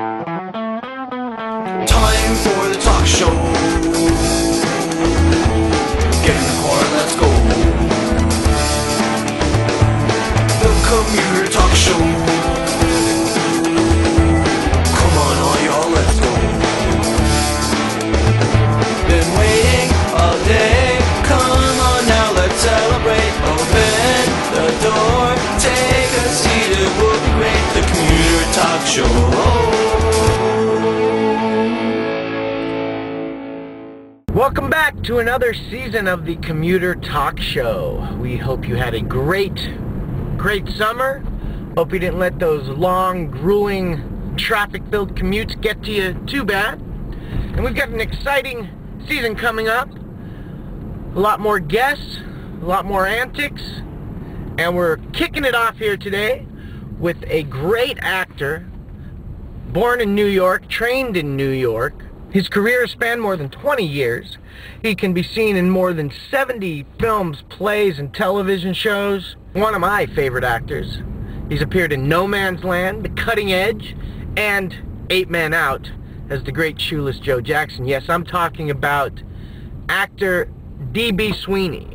Time for the talk show. Get in the car, let's go. The commuter talk show. Come on, all y'all, let's go. Been waiting all day. Come on now, let's celebrate. Open the door, take a seat, it will be great. The commuter talk show. Welcome back to another season of the Commuter Talk Show. We hope you had a great, great summer. Hope you didn't let those long, grueling, traffic-filled commutes get to you too bad. And we've got an exciting season coming up. A lot more guests, a lot more antics, and we're kicking it off here today with a great actor, born in New York, trained in New York, his career spanned more than 20 years. He can be seen in more than 70 films, plays, and television shows. One of my favorite actors. He's appeared in No Man's Land, The Cutting Edge, and Eight Men Out as the great shoeless Joe Jackson. Yes, I'm talking about actor D.B. Sweeney.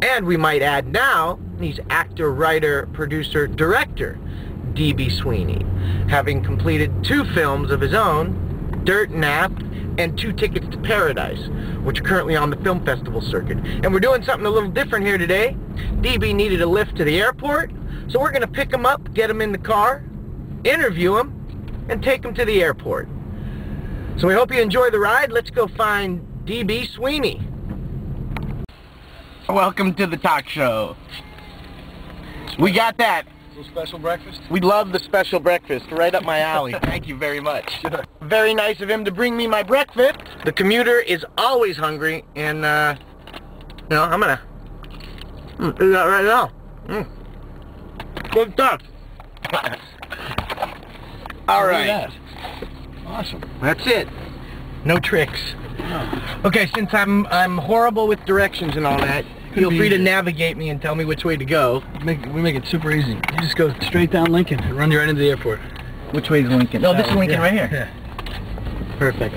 And we might add now, he's actor, writer, producer, director D.B. Sweeney, having completed two films of his own, Dirt Nap, and Two Tickets to Paradise, which are currently on the film festival circuit. And we're doing something a little different here today. DB needed a lift to the airport, so we're going to pick him up, get him in the car, interview him, and take him to the airport. So we hope you enjoy the ride. Let's go find DB Sweeney. Welcome to the talk show. We got that. So special breakfast? We love the special breakfast, right up my alley. Thank you very much. Sure. Very nice of him to bring me my breakfast. The commuter is always hungry, and, uh, you know, I'm gonna mm, do that right now. Mm. Good stuff. All right. Awesome. That's it. No tricks. Okay, since I'm I'm horrible with directions and all that, feel free to navigate me and tell me which way to go. Make, we make it super easy. You just go straight down Lincoln and run you right into the airport. Which way is Lincoln? No, this is Lincoln Yeah, right here. Yeah. Perfect.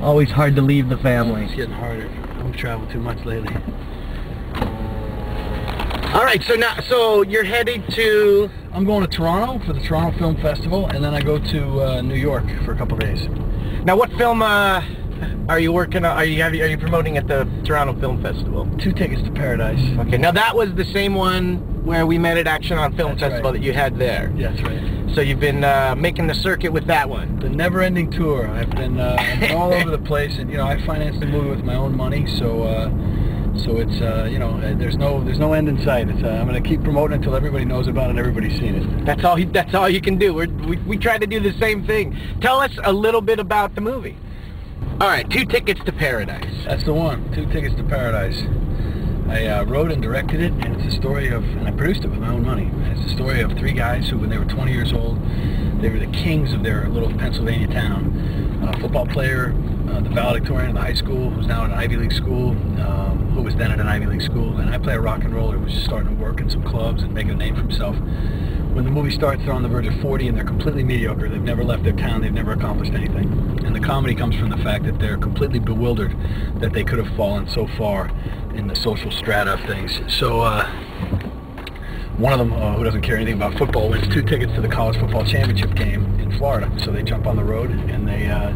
Always hard to leave the family. It's getting harder. I've traveled too much lately. All right, so now, so you're headed to. I'm going to Toronto for the Toronto Film Festival, and then I go to uh, New York for a couple days. Now, what film uh, are you working on? Are you you, are you promoting at the Toronto Film Festival? Two tickets to paradise. Okay, now that was the same one where we met at Action on Film That's Festival right. that you had there. That's right. So you've been uh, making the circuit with that one. The never-ending tour. I've been, uh, been all over the place, and you know, I financed the movie with my own money, so uh, so it's uh, you know, uh, there's no there's no end in sight. It's, uh, I'm going to keep promoting until everybody knows about it and everybody's seen it. That's all. You, that's all you can do. We're, we we try to do the same thing. Tell us a little bit about the movie. All right, two tickets to paradise. That's the one. Two tickets to paradise. I uh, wrote and directed it, and it's a story of, and I produced it with my own money. It's a story of three guys who, when they were 20 years old, they were the kings of their little Pennsylvania town. A football player, uh, the valedictorian of the high school, who's now at an Ivy League school, um, who was then at an Ivy League school, and I play a rock and roller who's just starting to work in some clubs and making a name for himself. When the movie starts, they're on the verge of 40 and they're completely mediocre. They've never left their town. They've never accomplished anything. And the comedy comes from the fact that they're completely bewildered that they could have fallen so far in the social strata of things. So uh, one of them, uh, who doesn't care anything about football, wins two tickets to the college football championship game in Florida. So they jump on the road and they uh,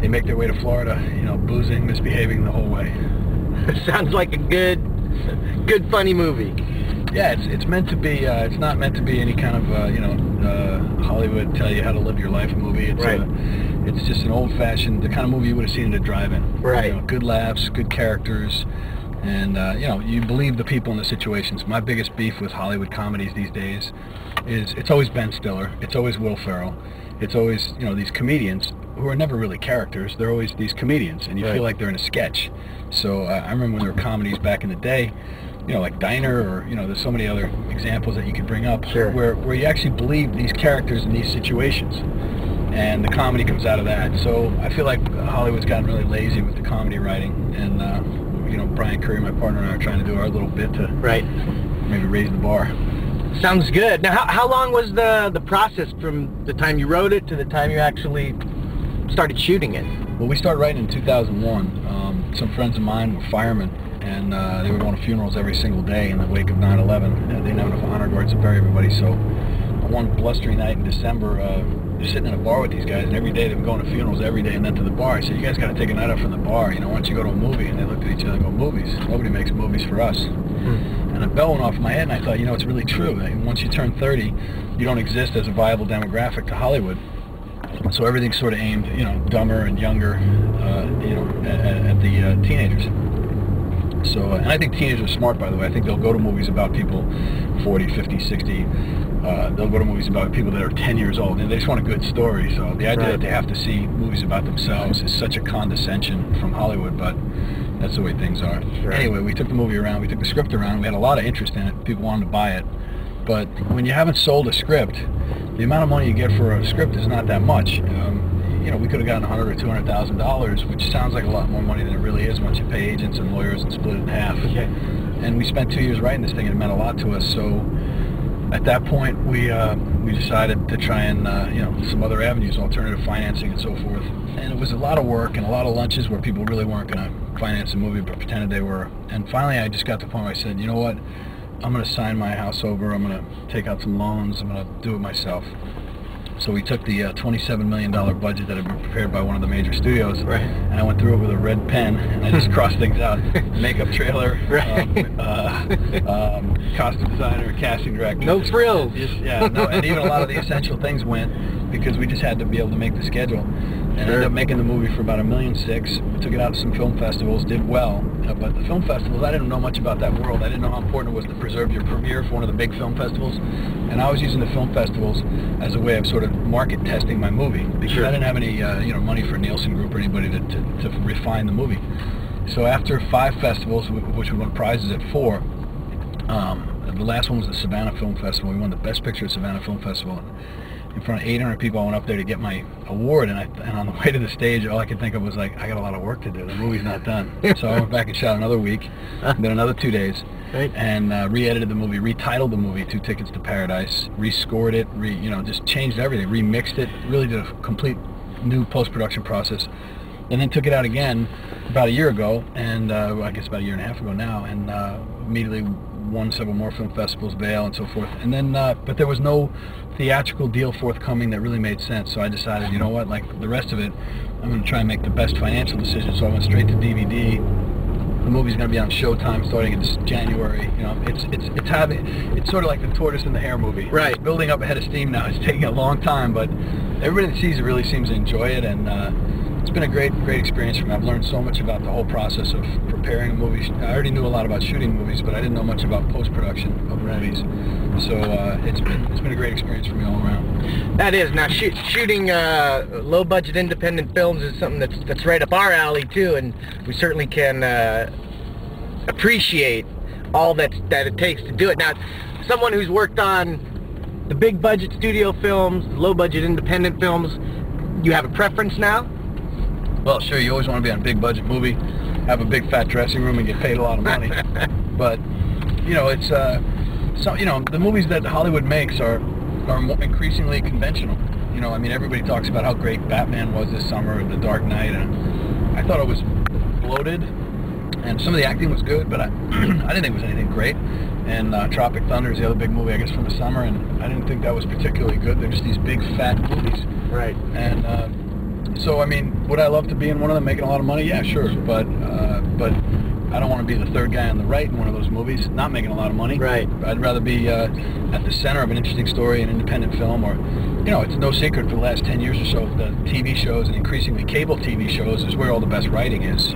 they make their way to Florida, you know, boozing, misbehaving the whole way. Sounds like a good, good funny movie. Yeah, it's it's meant to be. Uh, it's not meant to be any kind of uh, you know uh, Hollywood tell you how to live your life movie. It's Right. uh, it's just an old-fashioned, the kind of movie you would have seen at a drive-in. Right. You know, good laughs, good characters, and uh, you know you believe the people in the situations. My biggest beef with Hollywood comedies these days is it's always Ben Stiller, it's always Will Ferrell, it's always you know these comedians who are never really characters. They're always these comedians, and you Right. feel like they're in a sketch. So uh, I remember when there were comedies back in the day you know, like Diner, or you know, there's so many other examples that you could bring up Sure. where where you actually believe these characters in these situations, and the comedy comes out of that. So I feel like Hollywood's gotten really lazy with the comedy writing, and uh, you know, Brian Currie, my partner, and I are trying to do our little bit to Right. maybe raise the bar. Sounds good. Now, how, how long was the the process from the time you wrote it to the time you actually started shooting it? Well, we started writing in 2001. Um, some friends of mine were firemen, and uh, they were going to funerals every single day in the wake of 9/11. Uh, they didn't have enough honor guards to bury everybody, so one blustery night in December, uh, just sitting in a bar with these guys, and every day they were going to funerals every day and then to the bar. I said, you guys got to take a night off from the bar. You know, why don't you go to a movie? And they looked at each other and go, movies? Nobody makes movies for us. Hmm. And a bell went off in my head, and I thought, you know, it's really true. Once you turn 30, you don't exist as a viable demographic to Hollywood. So everything's sort of aimed, you know, dumber and younger, uh, you know, at, at the uh, teenagers. So, and I think teenagers are smart, by the way. I think they'll go to movies about people 40, 50, 60. Uh, they'll go to movies about people that are 10 years old, and they just want a good story. So the idea right. that they have to see movies about themselves is such a condescension from Hollywood, but that's the way things are. Right. Anyway, we took the movie around, we took the script around, we had a lot of interest in it. People wanted to buy it. But when you haven't sold a script, the amount of money you get for a script is not that much. Um, you know, we could have gotten 100 or 200 thousand dollars, which sounds like a lot more money than it really is once you pay agents and lawyers and split it in half. Okay. And we spent two years writing this thing, and it meant a lot to us. So at that point, we uh, we decided to try and uh, you know some other avenues, alternative financing, and so forth. And it was a lot of work and a lot of lunches where people really weren't going to finance a movie, but pretended they were. And finally, I just got to the point where I said, you know what, I'm going to sign my house over. I'm going to take out some loans. I'm going to do it myself. So we took the uh, $27 million budget that had been prepared by one of the major studios, right. and I went through it with a red pen, and I just crossed things out. Makeup trailer, right. um, uh, um, costume designer, casting director. No frills. Just, yeah, no, and even a lot of the essential things went because we just had to be able to make the schedule and sure. ended up making the movie for about a million six. We took it out to some film festivals, did well. Uh, but the film festivals, I didn't know much about that world. I didn't know how important it was to preserve your premiere for one of the big film festivals. And I was using the film festivals as a way of sort of market testing my movie because sure. I didn't have any, uh, you know, money for Nielsen Group or anybody to, to, to refine the movie. So after five festivals, which we won prizes at four, um, the last one was the Savannah Film Festival. We won the Best Picture at Savannah Film Festival in front of 800 people. I went up there to get my award, and I and on the way to the stage, all I could think of was like, I got a lot of work to do. The movie's not done. so I went back and shot another week, then another two days, right. and uh, re-edited the movie, retitled the movie Two Tickets to Paradise, rescored it, re you know just changed everything, remixed it, really did a complete new post-production process. And then took it out again about a year ago, and uh, I guess about a year and a half ago now, and uh, immediately won several more film festivals, Vail and so forth. And then, uh, but there was no theatrical deal forthcoming that really made sense. So I decided, you know what, like the rest of it, I'm going to try and make the best financial decision. So I went straight to DVD. The movie's going to be on Showtime starting in January. You know, it's it's it's having it's sort of like the tortoise and the hare movie. Right. It's building up ahead of steam now. It's taking a long time, but everybody that sees it really seems to enjoy it, and uh, it's been a great, great experience for me. I've learned so much about the whole process of preparing a movie. I already knew a lot about shooting movies, but I didn't know much about post-production of movies. So uh, it's been it's been a great experience for me all around. That is now shoot, shooting uh, low-budget independent films is something that's that's right up our alley too, and we certainly can uh, appreciate all that that it takes to do it. Now, someone who's worked on the big budget studio films, low budget independent films, you have a preference now? Well, sure, you always want to be on a big budget movie, have a big fat dressing room, and get paid a lot of money. but you know, it's uh, so you know the movies that Hollywood makes are are increasingly conventional. You know, I mean, everybody talks about how great Batman was this summer, in The Dark Knight, and I thought it was bloated, and some of the acting was good, but I, I didn't think it was anything great. And uh, Tropic Thunder is the other big movie, I guess, from the summer, and I didn't think that was particularly good. They're just these big fat movies. Right. And uh, so, I mean, would I love to be in one of them making a lot of money? Yeah, sure. But, uh, but I don't want to be the third guy on the right in one of those movies, not making a lot of money. Right. I'd rather be uh, at the center of an interesting story, an independent film, or, you know, it's no secret for the last 10 years or so, the TV shows and increasingly cable TV shows is where all the best writing is.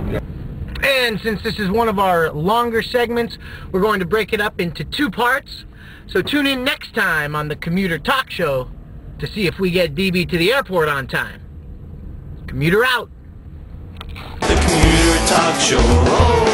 And since this is one of our longer segments, we're going to break it up into two parts. So tune in next time on the Commuter Talk Show to see if we get DB to the airport on time. Commuter out. The Commuter Talk Show.